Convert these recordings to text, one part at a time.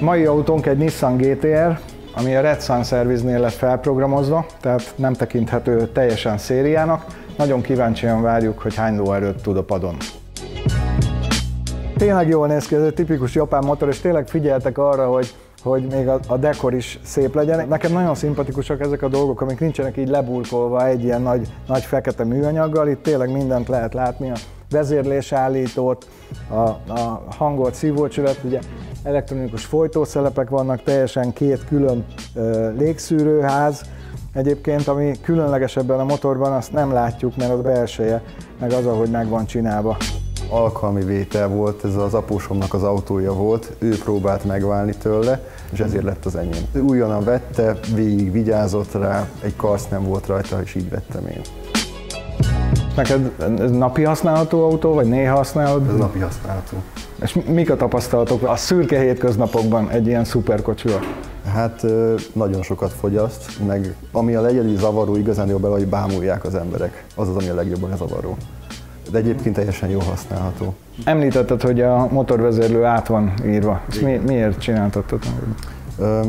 Mai autónk egy Nissan GTR, ami a Red Sun Service-nél lett felprogramozva, tehát nem tekinthető teljesen szériának. Nagyon kíváncsian várjuk, hogy hány lóerőt tud a padon. Tényleg jól néz ki, ez egy tipikus japán motor, és tényleg figyeltek arra, hogy hogy még a, a dekor is szép legyen. Nekem nagyon szimpatikusak ezek a dolgok, amik nincsenek így leburkolva egy ilyen nagy, nagy fekete műanyaggal. Itt tényleg mindent lehet látni, a vezérlésállítót, a, a hangolt szívócsövet, ugye elektronikus folytószelepek vannak, teljesen két külön légszűrőház, Egyébként, ami különleges ebben a motorban, azt nem látjuk, mert a belseje, meg az, ahogy meg van csinálva alkalmi vétel volt, ez az apósomnak az autója volt, ő próbált megválni tőle, és ezért lett az enyém. Újonnan vette, végig vigyázott rá, egy karsz nem volt rajta, és így vettem én. Neked ez napi használható autó, vagy néha használod? Ez napi használható. És mik a tapasztalatok a szürke hétköznapokban egy ilyen szuperkocsival? Hát nagyon sokat fogyaszt, meg ami a legyeli zavaró igazán jobb, hogy bámulják az emberek. Az az, ami a legjobban zavaró de egyébként teljesen jó használható. Említetted, hogy a motorvezérlő át van írva. Ezt mi, miért csináltattad?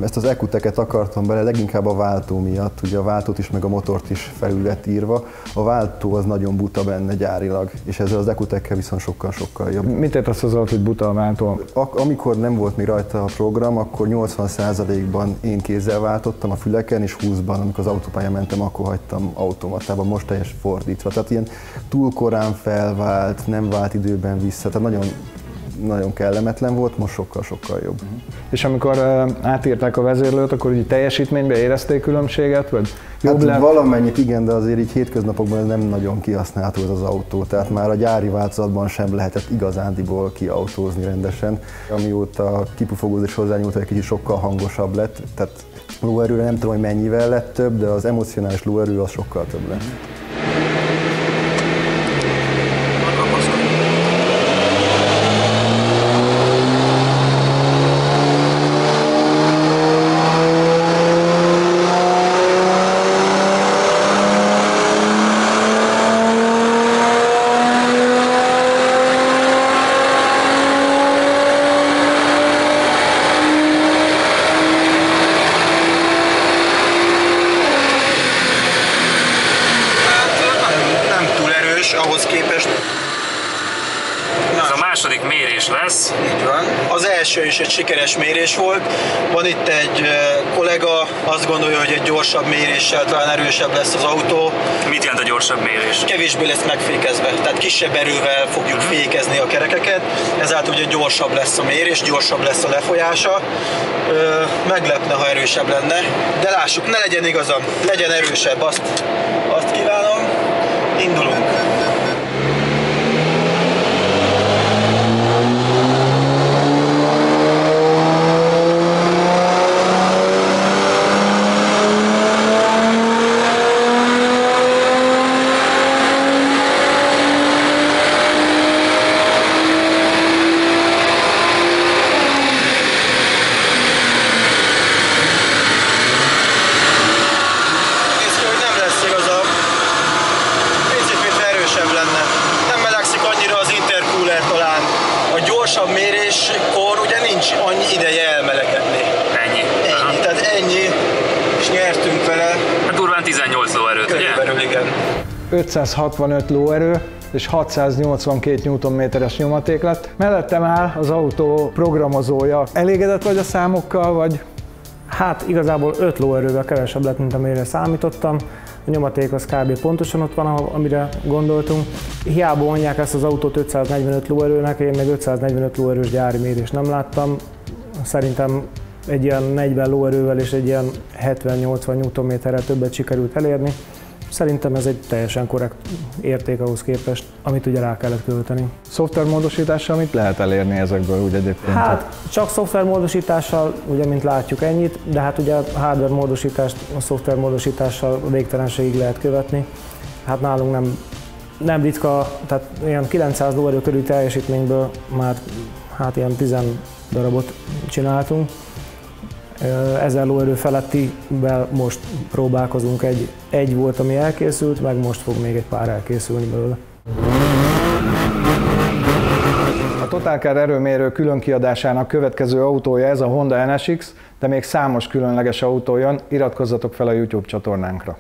Ezt az ekuteket akartam bele, leginkább a váltó miatt, ugye a váltót is, meg a motort is felül lett írva. A váltó az nagyon buta benne gyárilag, és ezzel az ekutekkel viszont sokkal-sokkal jobb. Mit értesz az alatt, hogy buta a váltó? Amikor nem volt még rajta a program, akkor 80%-ban én kézzel váltottam a füleken, és 20-ban, amikor az autópályán mentem, akkor hagytam automatában, most teljes fordítva. Tehát ilyen túl korán felvált, nem vált időben vissza, tehát nagyon nagyon kellemetlen volt, most sokkal-sokkal jobb. Uh-huh. És amikor uh, átírták a vezérlőt, akkor így teljesítményben érezték különbséget? Vagy jobb hát lett? valamennyit igen, de azért így hétköznapokban nem nagyon kihasználható ez az autó, tehát már a gyári változatban sem lehetett igazándiból kiautózni rendesen. Amióta a kipufogózás hozzányúlt, egy kicsit sokkal hangosabb lett, tehát lóerőre nem tudom, hogy mennyivel lett több, de az emocionális lóerő az sokkal több lett. Uh-huh. Első is egy sikeres mérés volt. Van itt egy kollega, azt gondolja, hogy egy gyorsabb méréssel talán erősebb lesz az autó. Mit jelent a gyorsabb mérés? Kevésbé lesz megfékezve, tehát kisebb erővel fogjuk fékezni a kerekeket, ezáltal ugye gyorsabb lesz a mérés, gyorsabb lesz a lefolyása. Meglepne, ha erősebb lenne, de lássuk, ne legyen igazam, legyen erősebb, azt, azt kívánom. Indulunk. Nyertünk vele. Hát durván 18 lóerőt, Körülbelül, ugye? igen. 565 lóerő, és 682 Nm-es nyomaték lett. Mellettem áll az autó programozója. Elégedett vagy a számokkal, vagy? Hát igazából 5 lóerővel kevesebb lett, mint amire számítottam. A nyomaték az kb. pontosan ott van, amire gondoltunk. Hiába mondják ezt az autót 545 lóerőnek, én még 545 lóerős gyári mérést nem láttam. Szerintem egy ilyen 40 lóerővel és egy ilyen 70-80 Nm-rel többet sikerült elérni. Szerintem ez egy teljesen korrekt érték ahhoz képest, amit ugye rá kellett költeni. Szoftvermódosítással mit lehet elérni ezekből úgy egyébként? Hát csak szoftvermódosítással, ugye mint látjuk ennyit, de hát ugye a hardware módosítást a szoftvermódosítással végtelenségig lehet követni. Hát nálunk nem, nem ritka, tehát ilyen 900 lóerő körül teljesítményből már hát ilyen 10 darabot csináltunk. Ezer lóerő felettivel most próbálkozunk, egy, egy volt, ami elkészült, meg most fog még egy pár elkészülni belőle. Totalcar erőmérő különkiadásának következő autója ez a Honda NSX, de még számos különleges autó jön, iratkozzatok fel a YouTube csatornánkra.